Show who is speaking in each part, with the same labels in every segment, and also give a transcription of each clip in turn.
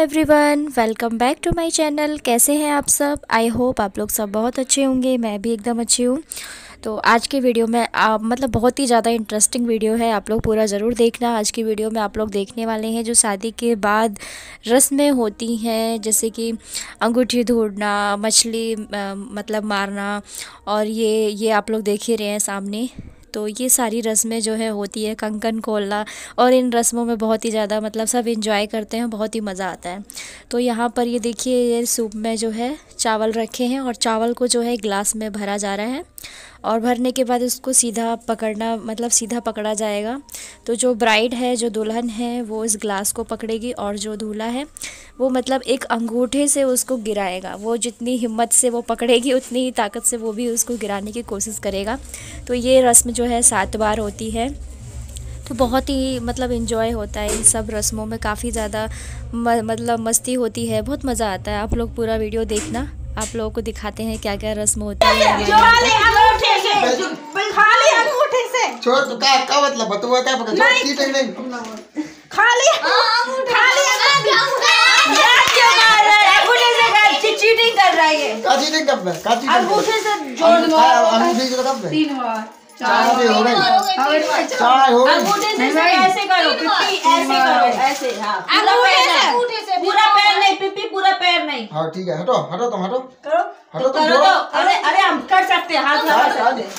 Speaker 1: Everyone welcome back to my channel कैसे हैं आप सब? आई होप आप लोग सब बहुत अच्छे होंगे, मैं भी एकदम अच्छी हूँ। तो आज की वीडियो में आप मतलब बहुत ही ज़्यादा इंटरेस्टिंग वीडियो है, आप लोग पूरा ज़रूर देखना। आज की वीडियो में आप लोग देखने वाले हैं जो शादी के बाद रस्में होती हैं, जैसे कि अंगूठी ढूंढना मछली मतलब मारना, और ये ये आप लोग देख ही रहे हैं सामने। तो ये सारी रस्में जो है होती है कंकन खोलना और इन रस्मों में बहुत ही ज़्यादा मतलब सब इंजॉय करते हैं, बहुत ही मज़ा आता है। तो यहाँ पर ये देखिए, ये सूप में जो है चावल रखे हैं और चावल को जो है ग्लास में भरा जा रहा है। और भरने के बाद उसको सीधा पकड़ना मतलब सीधा पकड़ा जाएगा। तो जो ब्राइड है, जो दुल्हन है, वो इस ग्लास को पकड़ेगी और जो दूल्हा है, वो मतलब एक अंगूठे से उसको गिराएगा। वो जितनी हिम्मत से वो पकड़ेगी, उतनी ही ताकत से वो भी उसको गिराने की कोशिश करेगा। तो ये रस्म जो है, सात बार होती है। तो बहुत ही मतलब इन्जॉय होता है इन सब रस्मों में। काफ़ी ज़्यादा मतलब मस्ती होती है। बहुत मज़ा आता है। आप लोग पूरा वीडियो देखना। आप लोगों को दिखाते हैं क्या क्या रस्म होती है।
Speaker 2: छोड़ तो क्या क्या मतलब? बतुआ क्या? पकड़ छोड़ चीटिंग नहीं।
Speaker 3: खाली खाली अंगूठे। से कर चीटिंग कर रहा है
Speaker 2: का चीटिंग कब है? का चीटिंग
Speaker 3: अंगूठे से जोड़ दो
Speaker 2: अंगूठे से कब है?
Speaker 3: तीन बार।
Speaker 2: चार हो गई चार हो गई
Speaker 3: अंगूठे से ऐसे करो पिप्पी ऐसे करो। ऐसे हाँ पूरा पैर अंगूठे से पूरा पैर नहीं पिप्पी पूरा पैर नहीं।
Speaker 2: हाँ ठीक है हटो हटो तुम हटो।
Speaker 3: करो
Speaker 2: हटो
Speaker 3: तो
Speaker 2: तुम
Speaker 3: करो तो अरे अरे हम कर सकते हैं हाथ लगा सकते हैं।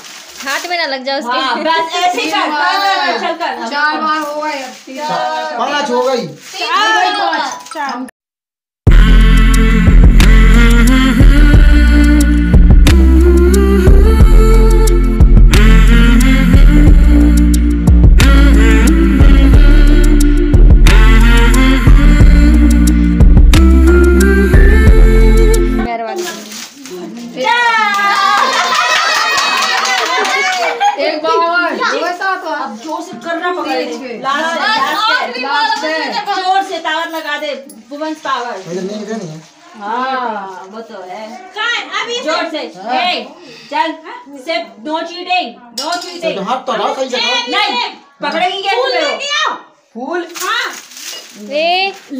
Speaker 1: हाथ में ना लग जाए उसके।
Speaker 3: हाँ बस ऐसे कर चल कर
Speaker 4: चार बार हो गए अब तीन
Speaker 2: हो गई।
Speaker 3: चार। पकड़े
Speaker 4: छः।
Speaker 3: लास्ट ज़ोर से टावर लगा दे वुमेन्स पावर
Speaker 2: मुझे नहीं इधर नहीं है।
Speaker 3: हाँ वो तो है। ज़ोर से। ए चल सिर्फ़ नो चीटिंग नो चीटिंग
Speaker 2: तो हाथ तो हटाओ सही जगह
Speaker 3: नहीं पकड़ेगी कैसे हो फूल? हाँ।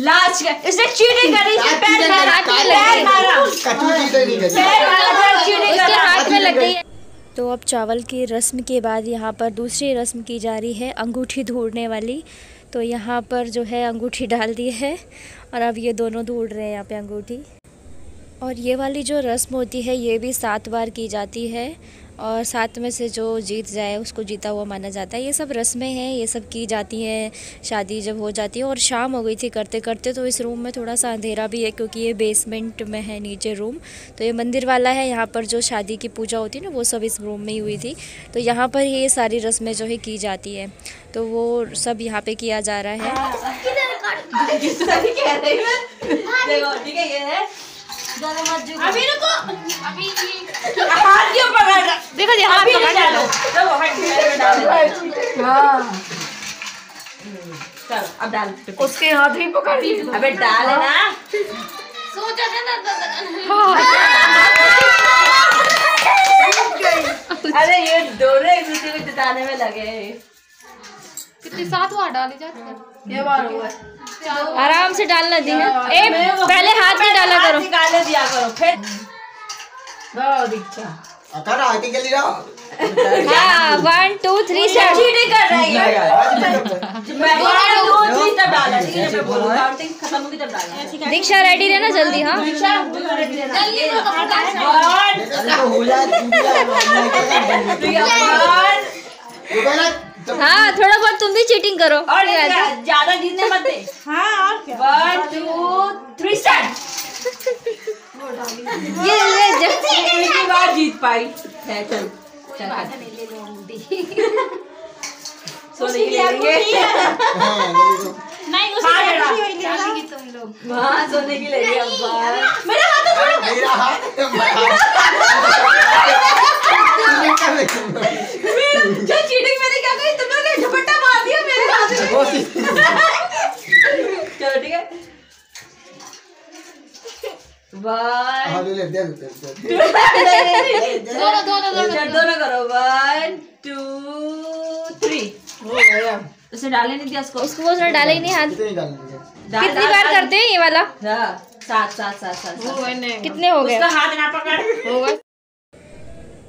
Speaker 3: लास्ट का इसने चीटिंग करी इसने पैर मारा पैर मारा।
Speaker 2: कचू चीटिंग नहीं करी।
Speaker 3: पैर मारा चीटिंग
Speaker 1: उसके हाथ में लग गई। है तो अब चावल की रस्म के बाद यहाँ पर दूसरी रस्म की जा रही है अंगूठी ढूँढने वाली। तो यहाँ पर जो है अंगूठी डाल दी है और अब ये दोनों ढूंढ रहे हैं यहाँ पे अंगूठी। और ये वाली जो रस्म होती है, ये भी सात बार की जाती है। और सात में से जो जीत जाए उसको जीता हुआ माना जाता है। ये सब रस्में हैं ये सब की जाती हैं शादी जब हो जाती है और शाम हो गई थी करते करते तो इस रूम में थोड़ा सा अंधेरा भी है क्योंकि ये बेसमेंट में है नीचे रूम तो ये मंदिर वाला है यहाँ पर जो शादी की पूजा होती है ना वो सब इस रूम में ही हुई थी। तो यहाँ पर ही ये सारी रस्में जो है की जाती है। तो वो सब यहाँ पे किया जा रहा है।
Speaker 3: देखो ठीक है ये है अभी रुको। अभी हाथ क्यों पकड़ रहा
Speaker 1: देखो जी हाथ पकड़
Speaker 3: डालो। चलो हाथ में डालो
Speaker 4: हाँ।
Speaker 3: अब डाल।
Speaker 4: उसके हाथ ही पकड़
Speaker 3: अबे डाल ना। अरे ये दोनों एक दूसरे को जिताने में लगे। हैं।
Speaker 4: कितनी सात बार डाली जाती है। ये बार हुआ।
Speaker 1: आराम से डालना दी ए पहले हाथ
Speaker 3: निकाले दिया करो फिर
Speaker 4: दो दीक्षा
Speaker 2: अकारा के लिए आओ
Speaker 1: हाँ वन टू थ्री से
Speaker 3: चीटिंग कर रही है। मैं थ्री तब डाला ठीक है? मैं बोलूँ। काउंटिंग खत्म होगी तब
Speaker 1: दीक्षा रेडी रहना जल्दी हाँ।
Speaker 3: दीक्षा जल्दी
Speaker 2: हो जाए
Speaker 1: हाँ? थोड़ा बहुत तुम भी चीटिंग करो।
Speaker 3: और ज़्यादा जीतने मत दे। हाँ और क्या? वन टू थ्री स्टार्ट
Speaker 1: ये ले
Speaker 3: जब बार जीत पाई। है चल चल सोने के लिए लेंगे।
Speaker 2: हाँ।
Speaker 3: नहीं उसे हाँ सोने की लेंगे अब बार मेरा हाथ तो
Speaker 2: मेरा हाथ कर ले
Speaker 3: जो चीटिंग मैंने क्या करी तुम लोगों ने झपट्टा मार दिया मेरे हाथ में चलो ठीक है वन
Speaker 2: हाँ ले ले दे दे दे
Speaker 4: दोनों दोनों दोनों
Speaker 3: चल दोनों करो वन टू थ्री
Speaker 4: हो गया
Speaker 3: उसे डाले नहीं दिया उसको।
Speaker 1: उसको वो डाले ही नहीं हाथ।
Speaker 2: कितने
Speaker 1: बार। करते हैं ये वाला?
Speaker 3: हाँ, सात सात सात सात।
Speaker 1: कितने हो गए?
Speaker 3: उसका हाथ ना पकड़।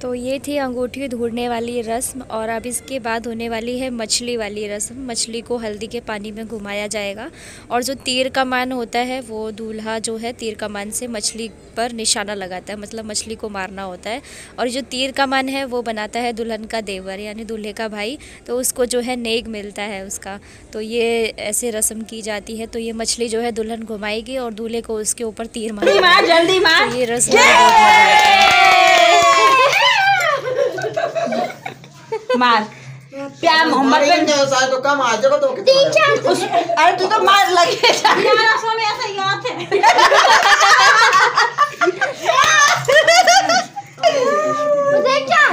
Speaker 1: तो ये थी अंगूठी ढूँढने वाली रस्म और अब इसके बाद होने वाली है मछली वाली रस्म। मछली को हल्दी के पानी में घुमाया जाएगा और जो तीर कमान होता है वो दूल्हा जो है तीर कमान से मछली पर निशाना लगाता है मतलब मछली को मारना होता है। और जो तीर कमान है वो बनाता है दुल्हन का देवर यानी दूल्हे का भाई। तो उसको जो है नेग मिलता है उसका। तो ये ऐसे रस्म की जाती है तो ये मछली जो है दुल्हन घुमाएगी और दूल्हे को उसके ऊपर तीर
Speaker 3: मार जल्दी मार।
Speaker 1: तो ये रस्म बहुत मज़ा
Speaker 3: मार। प्यार मोहब्बत
Speaker 2: हमारे
Speaker 3: में
Speaker 2: यहाँ तो कम आ जाएगा तो कितना
Speaker 3: उस अरे तू तो मार लगे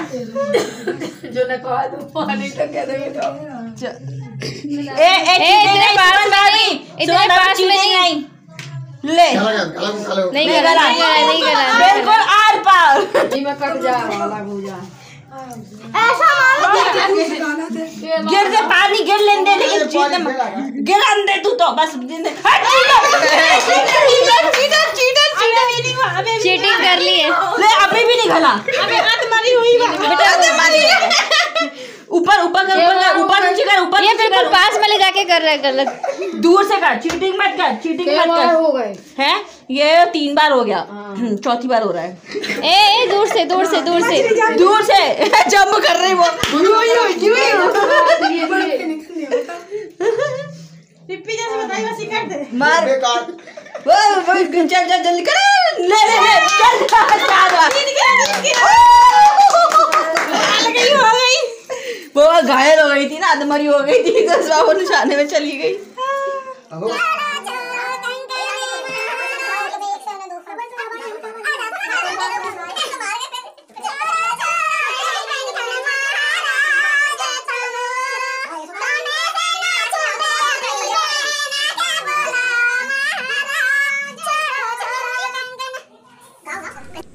Speaker 3: ए ए
Speaker 1: ए, इतने पास में नहीं, इतने पास में नहीं।
Speaker 3: ले।
Speaker 2: गला गला गला गला
Speaker 1: नहीं करा नहीं करा नहीं करा
Speaker 3: बिल्कुल आर पार। गिर दे पानी गिर लेने दे लेकिन जीत मत- गिर अंदे तू तो बस हट cheater cheater cheater cheater cheater
Speaker 1: cheating कर ली है
Speaker 3: ले अभी भी नहीं अबे हाथ मारी हुई बेटा हाथ मारी ऊपर ऊपर कर ऊपर कर ऊपर नीचे कर ऊपर
Speaker 1: ये बिल्कुल पास में ले जाके कर रहा है। गलत
Speaker 3: दूर से कर चीटिंग मत कर चीटिंग मत कर।
Speaker 4: हो गए।
Speaker 3: है? ये तीन बार हो गया। चौथी बार हो रहा है।
Speaker 1: ए, ए दूर से दूर से दूर से।
Speaker 3: दूर से। जंप कर रही वो। यूँ यूँ यूँ। मार। वो वो चल चल जल्दी कर। ले ले ले। चल चार बार गई हो गई। वो घायल हो गई थी ना, आदमारी हो गई थी तो बाबा निशाने में चली गई।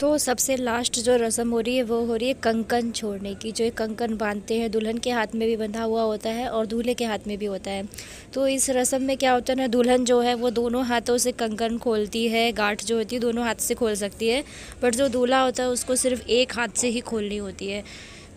Speaker 1: तो सबसे लास्ट जो रस्म हो रही है, वो हो रही है कंकन छोड़ने की, जो एक कंकन बांधते हैं। दुल्हन के हाथ में भी बंधा हुआ होता है और दूल्हे के हाथ में भी होता है। तो इस रस्म में क्या होता है ना, दुल्हन जो है, वो दोनों हाथों से कंकन खोलती है, गांठ जो होती है, दोनों हाथ से खोल सकती है। बट जो दूल्हा होता है, उसको सिर्फ़ एक हाथ से ही खोलनी होती है।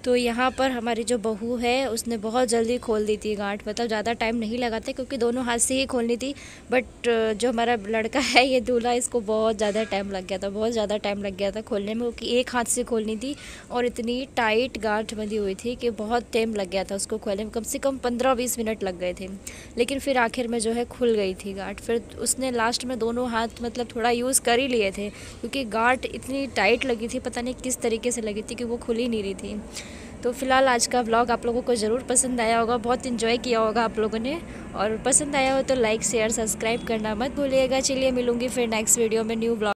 Speaker 1: तो यहाँ पर हमारी जो बहू है, उसने बहुत जल्दी खोल दी थी गांठ। मतलब ज़्यादा टाइम नहीं लगाते क्योंकि दोनों हाथ से ही खोलनी थी। बट जो हमारा लड़का है, ये दूल्हा, इसको बहुत ज़्यादा टाइम लग गया था, बहुत ज़्यादा टाइम लग गया था खोलने में। क्योंकि एक हाथ से खोलनी थी और इतनी टाइट गांठ बंधी हुई थी कि बहुत टाइम लग गया था उसको खोलने में। कम से कम पंद्रह बीस मिनट लग गए थे। लेकिन फिर आखिर में जो है खुल गई थी गांठ। फिर उसने लास्ट में दोनों हाथ मतलब थोड़ा यूज़ कर ही लिए थे, क्योंकि गांठ इतनी टाइट लगी थी, पता नहीं किस तरीके से लगी थी कि वो खुल ही नहीं रही थी। तो फ़िलहाल आज का व्लॉग आप लोगों को ज़रूर पसंद आया होगा, बहुत इन्जॉय किया होगा आप लोगों ने। और पसंद आया हो तो लाइक शेयर सब्सक्राइब करना मत भूलिएगा। चलिए मिलूँगी फिर नेक्स्ट वीडियो में न्यू ब्लॉग